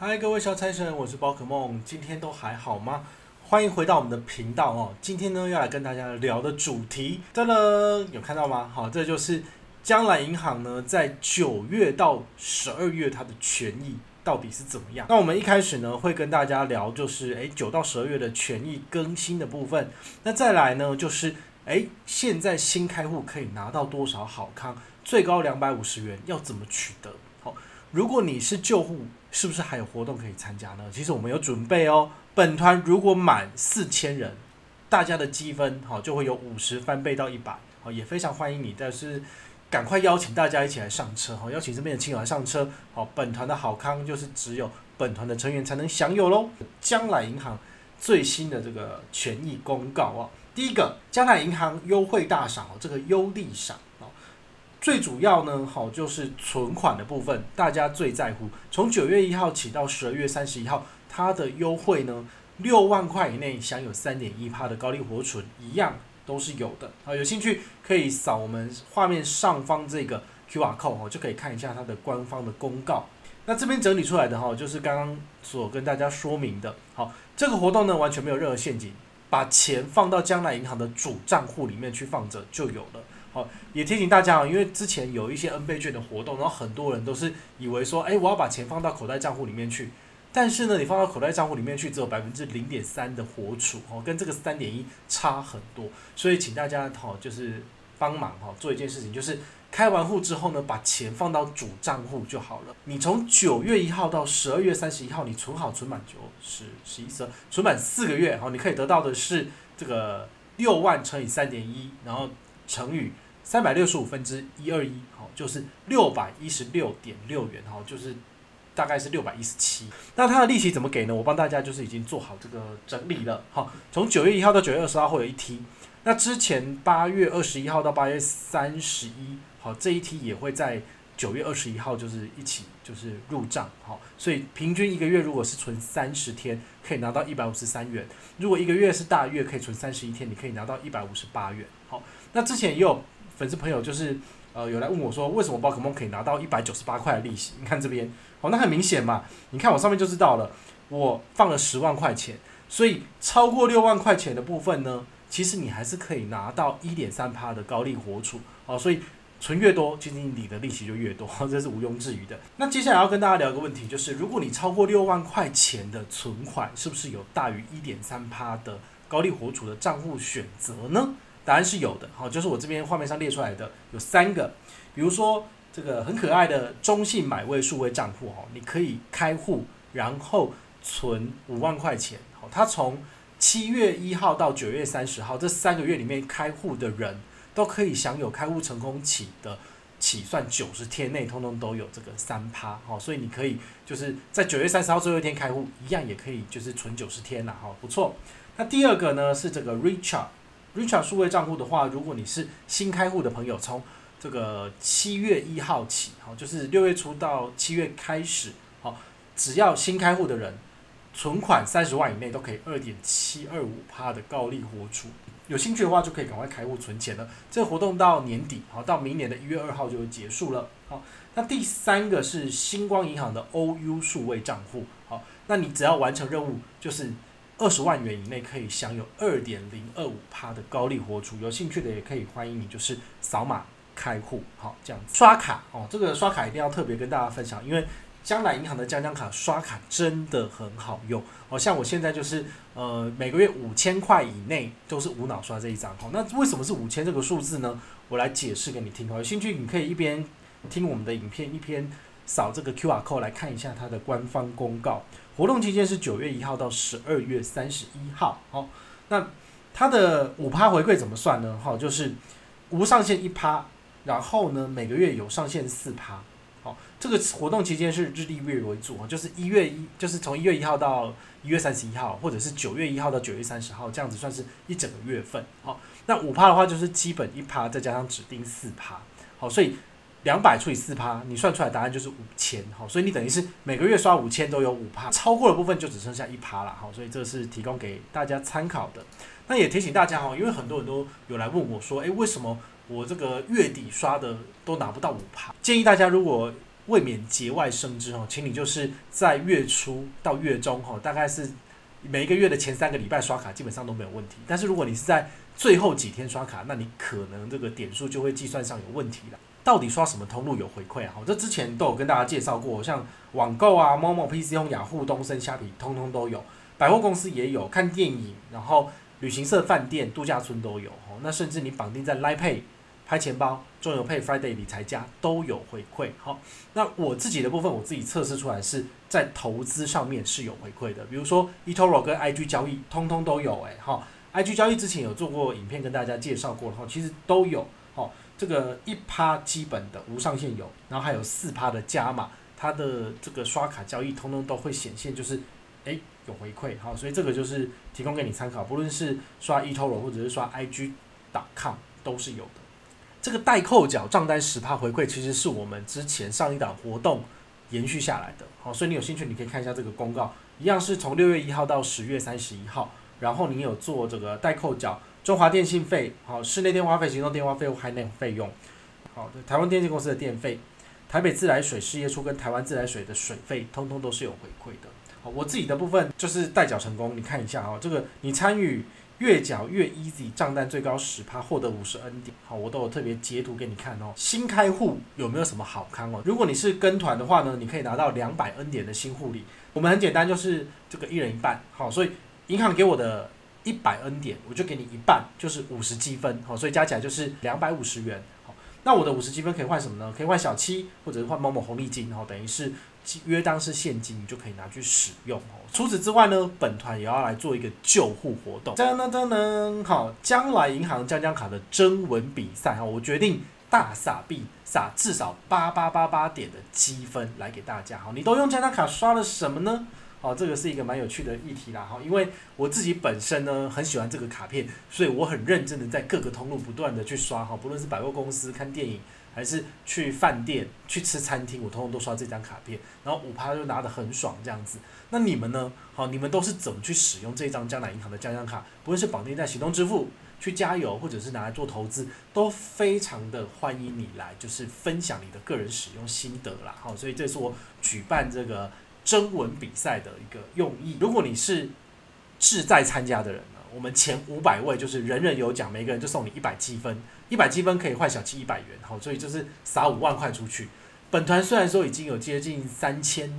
嗨，各位小财神，我是宝可梦，今天都还好吗？欢迎回到我们的频道哦。今天呢，要来跟大家聊的主题，噔噔，有看到吗？好，这就是将来银行呢，在九月到十二月它的权益到底是怎么样？那我们一开始呢，会跟大家聊，就是诶九到十二月的权益更新的部分。那再来呢，就是诶现在新开户可以拿到多少好康？最高两百五十元，要怎么取得？好，如果你是旧户。是不是还有活动可以参加呢？其实我们有准备哦。本团如果满四千人，大家的积分好就会有五十翻倍到一百，好也非常欢迎你。但是赶快邀请大家一起来上车，好邀请这边的亲友来上车。好，本团的好康就是只有本团的成员才能享有喽。将来银行最新的这个权益公告啊，第一个将来银行优惠大赏哦，这个优利赏。最主要呢，好就是存款的部分，大家最在乎。从九月一号起到十二月三十一号，它的优惠呢，六万块以内享有三点一趴的高利活存，一样都是有的。好，有兴趣可以扫我们画面上方这个 Q R code 哦，就可以看一下它的官方的公告。那这边整理出来的哈，就是刚刚所跟大家说明的。好，这个活动呢完全没有任何陷阱，把钱放到将来银行的主账户里面去放着就有了。也提醒大家啊，因为之前有一些 N 倍券的活动，然后很多人都是以为说，哎，我要把钱放到口袋账户里面去，但是呢，你放到口袋账户里面去，只有百分之零点三的活储，哦，跟这个三点一差很多，所以请大家好，就是帮忙哈，做一件事情，就是开完户之后呢，把钱放到主账户就好了。你从九月一号到十二月三十一号，你存好存满九十十一十二，存满四个月，好，你可以得到的是这个六万乘以三点一，然后。乘以三百六十五分之一二一，好，就是六百一十六点六元，好，就是大概是六百一十七。那它的利息怎么给呢？我帮大家就是已经做好这个整理了，好，从九月一号到九月二十号会有一梯，那之前八月二十一号到八月三十一，好，这一梯也会在九月二十一号就是一起就是入账，好，所以平均一个月如果是存三十天，可以拿到一百五十三元；如果一个月是大月，可以存三十一天，你可以拿到一百五十八元，好。那之前也有粉丝朋友就是呃有来问我说，为什么宝可梦可以拿到一百九十八块的利息？你看这边，哦，那很明显嘛，你看我上面就知道了，我放了十万块钱，所以超过六万块钱的部分呢，其实你还是可以拿到一点三趴的高利活储，哦，所以存越多，其实你的利息就越多，这是毋庸置疑的。那接下来要跟大家聊一个问题，就是如果你超过六万块钱的存款，是不是有大于一点三趴的高利活储的账户选择呢？答案是有的，好，就是我这边画面上列出来的有三个，比如说这个很可爱的中信买位数位账户，哈，你可以开户，然后存五万块钱，好，它从七月一号到九月三十号这三个月里面开户的人都可以享有开户成功起的起算九十天内，通通都有这个三趴，好，所以你可以就是在九月三十号最后一天开户，一样也可以就是存九十天啦，哈，不错。那第二个呢是这个 Richard。Richard 数位账户的话，如果你是新开户的朋友，从这个七月一号起，好，就是六月初到七月开始，好，只要新开户的人存款三十万以内，都可以二点七二五趴的高利活出。有兴趣的话，就可以赶快开户存钱了。这个活动到年底，好，到明年的一月二号就结束了。好，那第三个是星光银行的 OU 数位账户，好，那你只要完成任务，就是。二十万元以内可以享有二点零二五趴的高利活储，有兴趣的也可以欢迎你，就是扫码开户，好这样子刷卡哦。这个刷卡一定要特别跟大家分享，因为将来银行的江江卡刷卡真的很好用哦。像我现在就是呃每个月五千块以内都是无脑刷这一张，好，那为什么是五千这个数字呢？我来解释给你听，有兴趣你可以一边听我们的影片，一边扫这个 Q R code 来看一下它的官方公告。活动期间是九月一号到十二月三十一号，好，那它的五趴回馈怎么算呢？好，就是无上限一趴，然后呢每个月有上限四趴，好，这个活动期间是日历月为主，就是一月一，就是从一月一号到一月三十一号，或者是九月一号到九月三十号，这样子算是一整个月份，好，那五趴的话就是基本一趴，再加上指定四趴，好，所以。两百除以四趴，你算出来答案就是五千，好，所以你等于是每个月刷五千都有五趴，超过的部分就只剩下一趴了，好，所以这是提供给大家参考的。那也提醒大家哈，因为很多人都有来问我说，诶，为什么我这个月底刷的都拿不到五趴？建议大家如果未免节外生枝哦，请你就是在月初到月中哈，大概是每一个月的前三个礼拜刷卡基本上都没有问题。但是如果你是在最后几天刷卡，那你可能这个点数就会计算上有问题了。到底刷什么通路有回馈啊？这之前都有跟大家介绍过，像网购啊、某某 PC 用雅虎、东森、虾皮，通通都有。百货公司也有，看电影，然后旅行社、饭店、度假村都有。那甚至你绑定在 l i p a y、拍钱包、中邮 Pay、Friday 理财家都有回馈。好，那我自己的部分，我自己测试出来是在投资上面是有回馈的。比如说 eToro 跟 IG 交易，通通都有。哎，哈，IG 交易之前有做过影片跟大家介绍过，然后其实都有。好。这个一趴基本的无上限有，然后还有四趴的加码，它的这个刷卡交易通通都会显现，就是诶有回馈，好，所以这个就是提供给你参考，不论是刷 eToro 或者是刷 IG.com 都是有的。这个代扣缴账单十趴回馈，其实是我们之前上一档活动延续下来的，好，所以你有兴趣你可以看一下这个公告，一样是从六月一号到十月三十一号，然后你有做这个代扣缴。中华电信费，好，室内电话费、行动电话费或海内费用，好的，台湾电信公司的电费，台北自来水事业处跟台湾自来水的水费，通通都是有回馈的。好，我自己的部分就是代缴成功，你看一下哈，这个你参与月缴月 easy 账单最高十趴，获得五十 N 点，好，我都有特别截图给你看哦。新开户有没有什么好康哦？如果你是跟团的话呢，你可以拿到两百 N 点的新护理。我们很简单，就是这个一人一半，好，所以银行给我的。一百 N 点，我就给你一半，就是五十积分，好，所以加起来就是两百五十元，好，那我的五十积分可以换什么呢？可以换小七，或者是换某某红利金，然后等于是约当是现金，你就可以拿去使用哦。除此之外呢，本团也要来做一个救护活动，噔噔噔噔，好，将来银行将将卡的征文比赛，哈，我决定大撒币，撒至少八八八八点的积分来给大家，好，你都用将将卡刷了什么呢？哦，这个是一个蛮有趣的议题啦，哈，因为我自己本身呢很喜欢这个卡片，所以我很认真的在各个通路不断的去刷，哈，不论是百货公司看电影，还是去饭店去吃餐厅，我通通都刷这张卡片，然后五趴就拿得很爽这样子。那你们呢？好，你们都是怎么去使用这张江南银行的江江卡？不论是绑定在行动支付去加油，或者是拿来做投资，都非常的欢迎你来，就是分享你的个人使用心得啦，好，所以这是我举办这个。征文比赛的一个用意，如果你是志在参加的人呢，我们前五百位就是人人有奖，每个人就送你一百积分，一百积分可以换小七一百元，好，所以就是撒五万块出去。本团虽然说已经有接近三千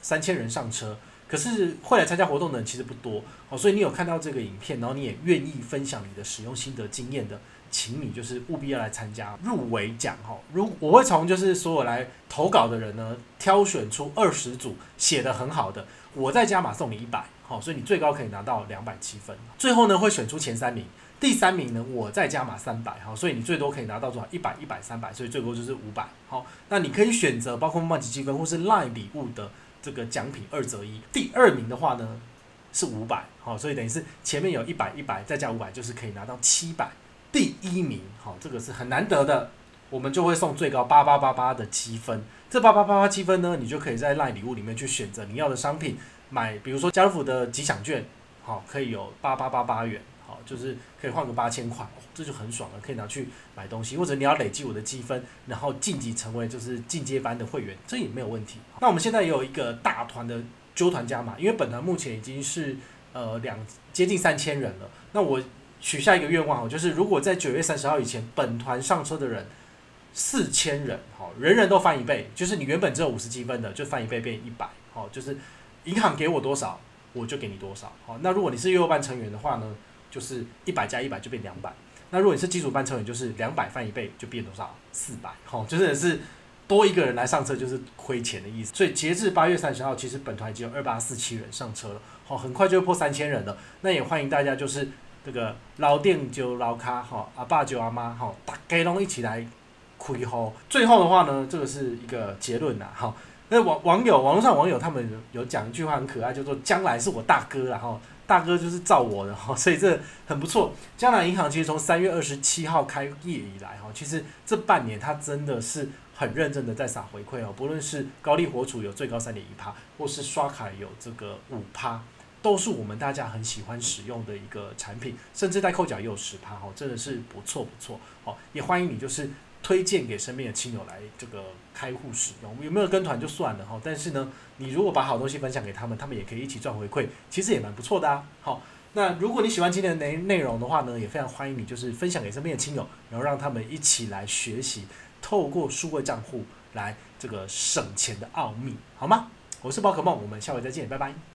三千人上车，可是会来参加活动的人其实不多，好，所以你有看到这个影片，然后你也愿意分享你的使用心得经验的。请你就是务必要来参加入围奖哈，如我会从就是所有来投稿的人呢，挑选出二十组写的很好的，我再加码送你一百，好，所以你最高可以拿到两百七分。最后呢会选出前三名，第三名呢我再加码三百，好，所以你最多可以拿到多少？一百、一百、三百，所以最多就是五百。好，那你可以选择包括梦奇积分或是赖礼物的这个奖品二择一。第二名的话呢是五百，好，所以等于是前面有一百、一百再加五百，就是可以拿到七百。第一名，好，这个是很难得的，我们就会送最高八八八八的积分。这八八八八积分呢，你就可以在赖礼物里面去选择你要的商品，买，比如说家乐福的吉祥券，好，可以有八八八八元，好，就是可以换个八千块，这就很爽了，可以拿去买东西，或者你要累积我的积分，然后晋级成为就是进阶班的会员，这也没有问题。那我们现在也有一个大团的揪团加码，因为本团目前已经是呃两接近三千人了，那我。许下一个愿望哦，就是如果在九月三十号以前，本团上车的人四千人，好，人人都翻一倍，就是你原本只有五十积分的，就翻一倍变一百，好，就是银行给我多少，我就给你多少，好，那如果你是月幼班成员的话呢，就是一百加一百就变两百，那如果你是基础班成员，就是两百翻一倍就变多少，四百，好，就是也是多一个人来上车就是亏钱的意思，所以截至八月三十号，其实本团已经有二八四七人上车了，好，很快就会破三千人了，那也欢迎大家就是。这个老店就老卡哈，阿爸就阿妈哈，大家拢一起来开号。最后的话呢，这个是一个结论呐哈。那网网友网络上网友他们有讲一句话很可爱，叫做“将来是我大哥”然后大哥就是照我的哈，所以这很不错。江南银行其实从三月二十七号开业以来哈，其实这半年它真的是很认真的在撒回馈哦，不论是高利活储有最高三点一趴，或是刷卡有这个五趴。都是我们大家很喜欢使用的一个产品，甚至代扣缴也有十趴哈，真的是不错不错哦。也欢迎你就是推荐给身边的亲友来这个开户使用。有没有跟团就算了哈，但是呢，你如果把好东西分享给他们，他们也可以一起赚回馈，其实也蛮不错的啊。好，那如果你喜欢今天的内内容的话呢，也非常欢迎你就是分享给身边的亲友，然后让他们一起来学习，透过数位账户来这个省钱的奥秘，好吗？我是宝可梦，我们下回再见，拜拜。